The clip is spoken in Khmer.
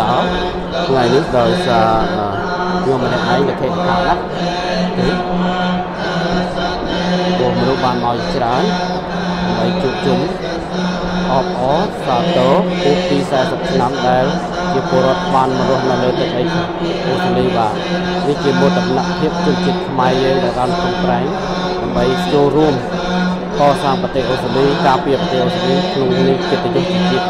តើថ្ងៃនេះដោយសារខ្ញុំម្នាក់ឯងលក្ខិតខាងណាពួកមនុស្សបានមកច្រើនដើម្បីជួបជុំអបអរសាទរពួកទី40ឆ្នាំដែលជាពលរដ្ឋបានមករស់នៅលើទឹកដីអូស្ត្រាលីបាទនេះជាមោទនភាពជនជាតិខ្មែរយើងដែលបានប្រឹងប្រែងដើម្បីចូលរួមកសាងប្រទេសអូស្ត្រាលីការពារប្រទេសអូស្ត្រាលីក្នុងនេះកិត្តិយសជាតិ